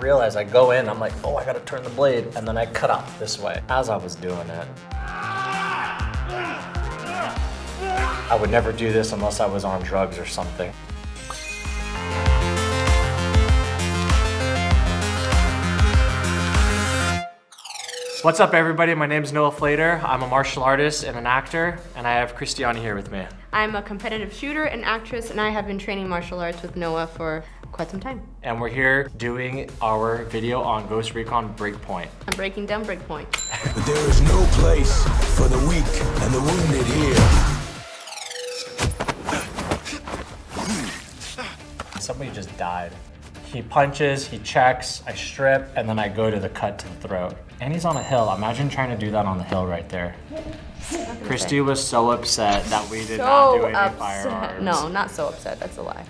realize I go in, I'm like, oh, I gotta turn the blade, and then I cut out this way. As I was doing it, I would never do this unless I was on drugs or something. What's up, everybody? My name is Noah Fleder. I'm a martial artist and an actor, and I have Chrystiane here with me. I'm a competitive shooter and actress, and I have been training martial arts with Noah for quite some time. And we're here doing our video on Ghost Recon Breakpoint. I'm breaking down Breakpoint. But there is no place for the weak and the wounded here. Somebody just died. He punches, he checks, I strip, and then I go to the cut to the throat. And he's on a hill. Imagine trying to do that on the hill right there. Christy was so upset that we did not do any firearms. No, not so upset. That's a lie.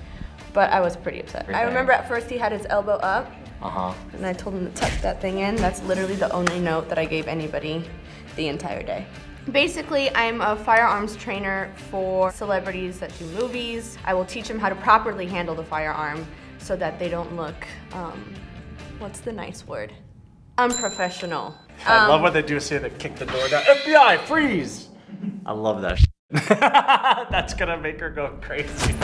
But I was pretty upset. I remember at first he had his elbow up, Uh-huh. and I told him to tuck that thing in. That's literally the only note that I gave anybody the entire day. Basically, I'm a firearms trainer for celebrities that do movies. I will teach them how to properly handle the firearm so that they don't look, um, what's the nice word? Unprofessional. I Um, love what they do say they kick the door down. FBI, freeze! I love that. That's gonna make her go crazy.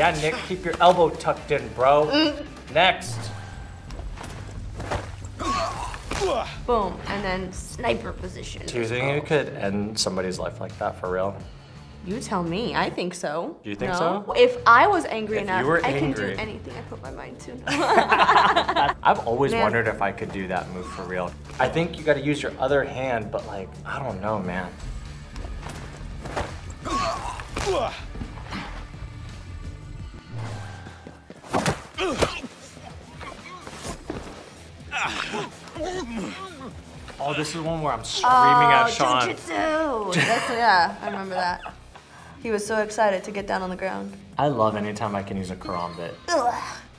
Yeah, Nick, keep your elbow tucked in, bro. Next. Boom, and then sniper position. Do you think you could end somebody's life like that for real? You tell me. I think so. Do you think No? so? If I was angry If enough, were I can do anything I put my mind to. I've always Man. wondered if I could do that move for real. I think you gotta use your other hand, but like, I don't know, man. Oh, this is one where I'm screaming at oh, Sean. Jujitsu! That's, yeah, I remember that. He was so excited to get down on the ground. I love anytime I can use a karambit.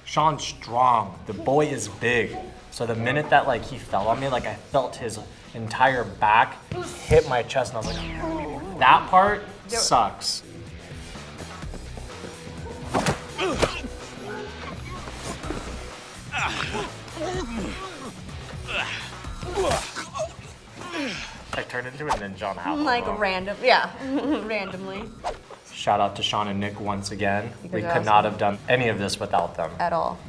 Sean's strong. The boy is big. So the minute that like he fell on me, like I felt his entire back hit my chest, and I was like, that part sucks. I turned into a ninja on of Like random, yeah, randomly Shout out to Sean and Nick once again. We could awesome. not have done any of this without them. at all.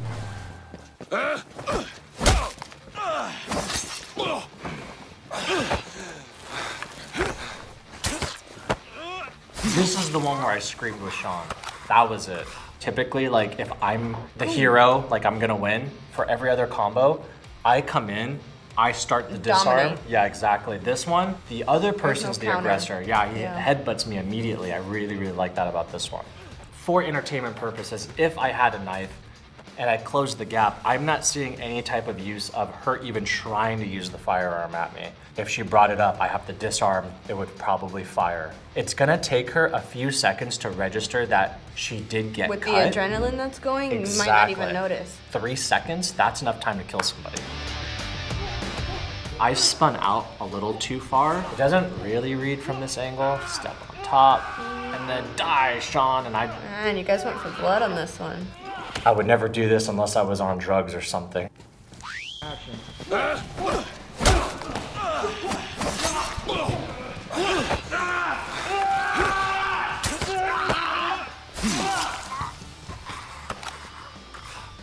This is the one where I screamed with Sean. That was it. Typically, like if I'm the hero, like I'm gonna win, for every other combo, I come in, I start the disarm. Dominate. Yeah, exactly. This one, the other person's the counter. aggressor. Yeah, he Yeah. headbutts me immediately. I really, really like that about this one. For entertainment purposes, if I had a knife and I closed the gap, I'm not seeing any type of use of her even trying to use the firearm at me. If she brought it up, I have to disarm, it would probably fire. It's gonna take her a few seconds to register that she did get With cut. the adrenaline that's going, you might not even notice. Three seconds, that's enough time to kill somebody. I spun out a little too far. It doesn't really read from this angle. Step on top, and then die, Sean. And I, Man, you guys went for blood on this one. I would never do this unless I was on drugs or something.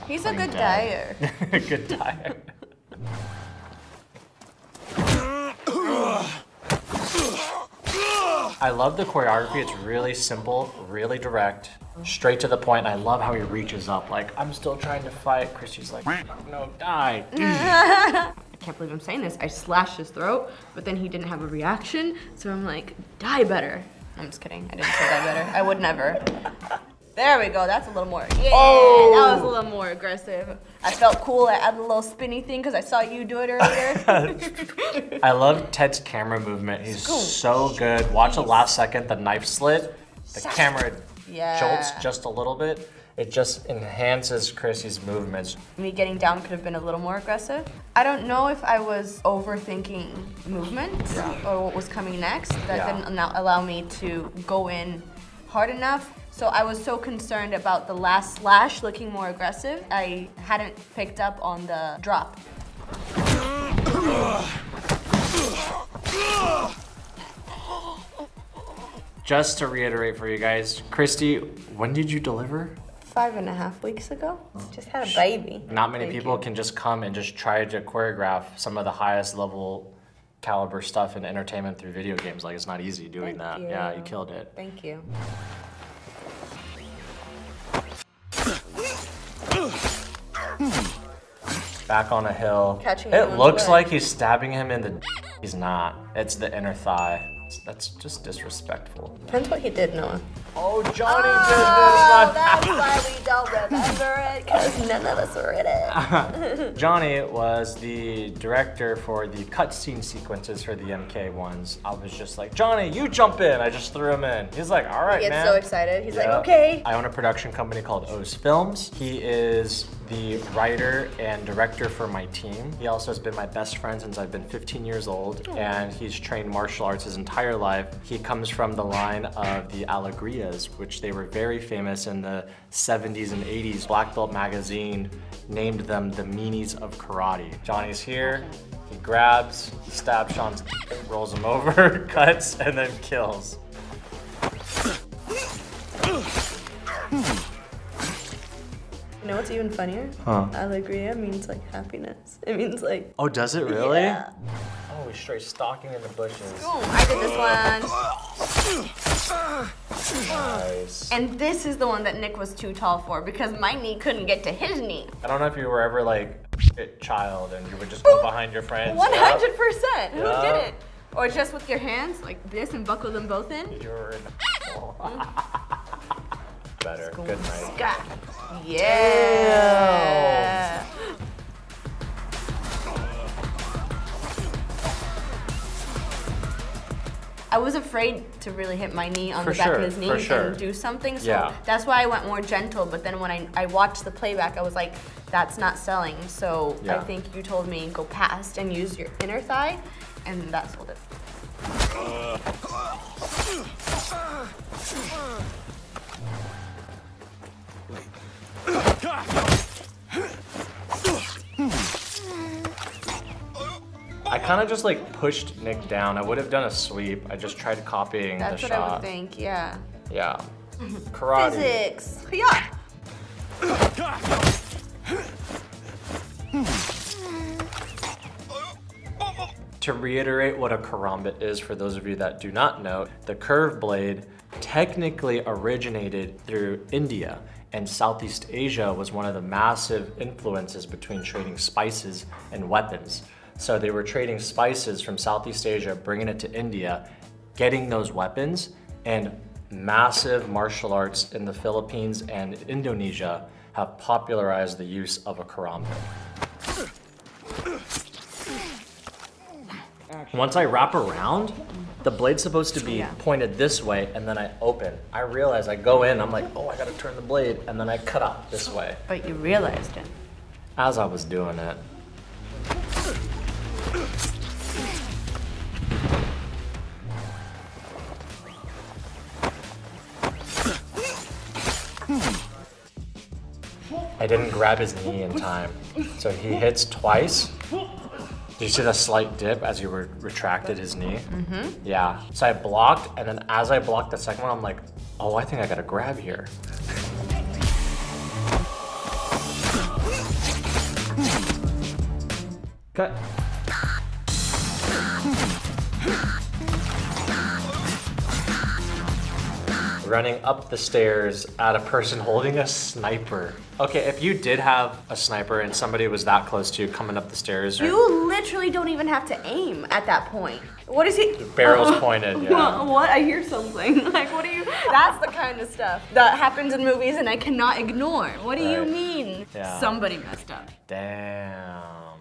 He's a good dead. dyer. Good die. I love the choreography. It's really simple, really direct, straight to the point. I love how he reaches up, like, I'm still trying to fight. Christy's like, no, die. I can't believe I'm saying this. I slashed his throat, but then he didn't have a reaction, so I'm like, die better. I'm just kidding. I didn't say die better. I would never. There we go. That's a little more. Yeah, Oh. that was a oh. little more aggressive. I felt cool. I added a little spinny thing because I saw you do it earlier. I love Ted's camera movement. He's so good. Watch the last second, the knife slit. The camera Yeah. jolts just a little bit. It just enhances Chrissy's movements. Me getting down could have been a little more aggressive. I don't know if I was overthinking movements or what was coming next. That Yeah. didn't allow- allow me to go in hard enough. So I was so concerned about the last slash looking more aggressive, I hadn't picked up on the drop. Just to reiterate for you guys, Christy, when did you deliver? Five and a half weeks ago, oh, just had a baby. Not many Thank people you. can just come and just try to choreograph some of the highest level caliber stuff in entertainment through video games. Like it's not easy doing Thank that. Yeah, you you. killed it. Thank you. Back on a hill. Catching it looks like he's stabbing him in the. He's not. It's the inner thigh. That's just disrespectful. Depends what he did, Noah. Oh, Johnny Oh, that's why we don't remember it, because none of us read it. Johnny was the director for the cutscene sequences for the MK ones. I was just like, Johnny, you jump in. I just threw him in. He's like, all right, He gets man. so excited. He's like, okay. I own a production company called Osu Films. He is the writer and director for my team. He also has been my best friend since I've been 15 years old, and he's trained martial arts his entire life. He comes from the line of the Alegrias, which they were very famous in the 70s and 80s. Black Belt magazine named them the meanies of karate. Johnny's here. He grabs, stabs Sean's, rolls him over, cuts, and then kills. You know what's even funnier? Huh. Alegria means like happiness. It means like. Oh, does it really? Yeah. Oh, he's straight stalking in the bushes. Boom, I did this one. Nice. And this is the one that Nick was too tall for because my knee couldn't get to his knee. I don't know if you were ever like a child and you would just go behind your friends. Hundred percent. Who Yeah. did it? Or just with your hands like this and buckle them both in. You're an Better. Good night. Scott. Yeah. I was afraid to really hit my knee on For the back sure, of his knee for sure. and do something. So Yeah. that's why I went more gentle. But then when I, I watched the playback, I was like, that's not selling. So I think you told me go past and use your inner thigh, and that sold it. I kind of just like pushed Nick down. I would have done a sweep. I just tried copying That's the what I would think, yeah. Yeah. Karate. Physics. Yeah. To reiterate what a karambit is for those of you that do not know, the curve blade technically originated through India and Southeast Asia was one of the massive influences between trading spices and weapons. So they were trading spices from Southeast Asia, bringing it to India, getting those weapons, and massive martial arts in the Philippines and Indonesia have popularized the use of a karambit. Once I wrap around, the blade's supposed to be Yeah. pointed this way, and then I open. I realize I go in, I'm like, oh, I gotta turn the blade, and then I cut out this way But you realized it. as I was doing it. I didn't grab his knee in time, so he hits twice. Do you see the slight dip as you re- retracted his knee? Mm-hmm. Yeah. So I blocked, and then as I blocked the second one, I'm like, oh, I think I got a grab here. Cut. Running up the stairs at a person holding a sniper. Okay, if you did have a sniper and somebody was that close to you coming up the stairs, or You literally don't even have to aim at that point. What is he? The barrel's pointed, yeah. What? I hear something. Like, what do you? That's the kind of stuff that happens in movies and I cannot ignore. What do you mean? Yeah. Somebody messed up. Damn.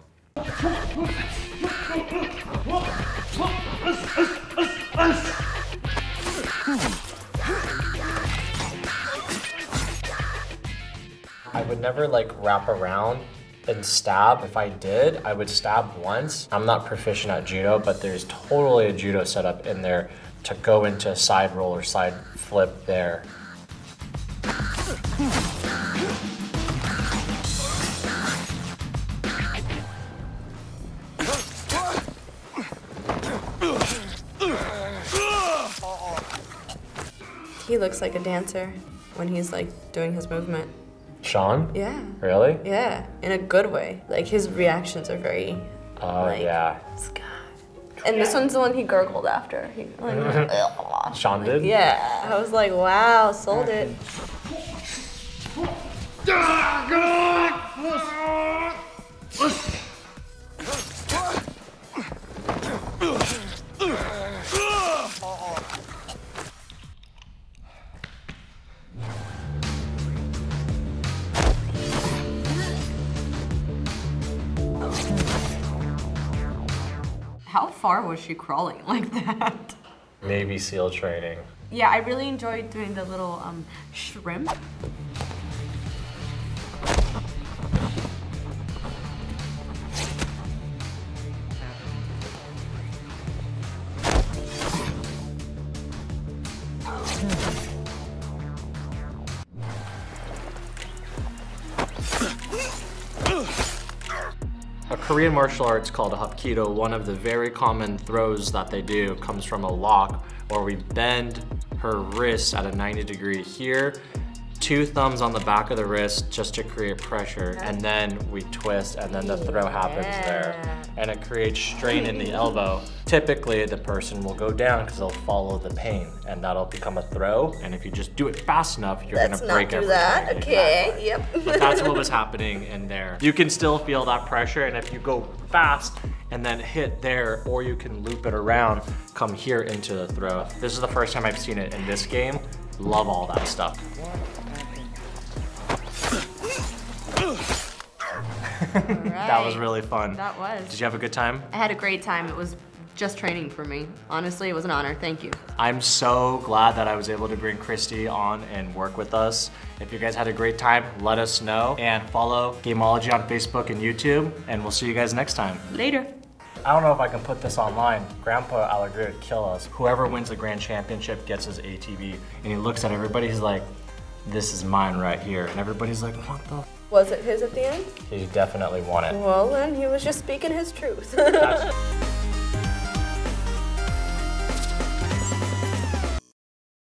I would never like wrap around and stab. If I did, I would stab once. I'm not proficient at judo, but there's totally a judo setup in there to go into a side roll or side flip there. Looks like a dancer when he's like doing his movement. Sean? Yeah. Really? Yeah, in a good way. Like his reactions are very. Oh, like, yeah. Scott. And this one's the one he gurgled after. He, like, ugh. Sean did? yeah, I was like, wow, sold it. Far was she crawling like that? Maybe SEAL training. Yeah, I really enjoyed doing the little um, shrimp. Korean martial arts called Hapkido, one of the very common throws that they do comes from a lock where we bend her wrist at a 90 degree here, two thumbs on the back of the wrist just to create pressure, and then we twist and then the throw happens there. And it creates strain in the elbow. Typically the person will go down because they'll follow the pain and that'll become a throw. And if you just do it fast enough, you're Let's gonna break not do everything. that. Okay. Yep. But that's what was happening in there. You can still feel that pressure, and if you go fast and then hit there, or you can loop it around, come here into the throw. This is the first time I've seen it in this game. Love all that stuff. That was really fun. That was. Did you have a good time? I had a great time. It was just training for me. Honestly, it was an honor. Thank you. I'm so glad that I was able to bring Christy on and work with us. If you guys had a great time, let us know and follow Gamology on Facebook and YouTube, and we'll see you guys next time. Later. I don't know if I can put this online. Grandpa Alegria would kill us. Whoever wins the grand championship gets his ATV. And he looks at everybody, he's like, this is mine right here. And everybody's like, what the? Was it his at the end? He definitely won it. Well, then he was just speaking his truth.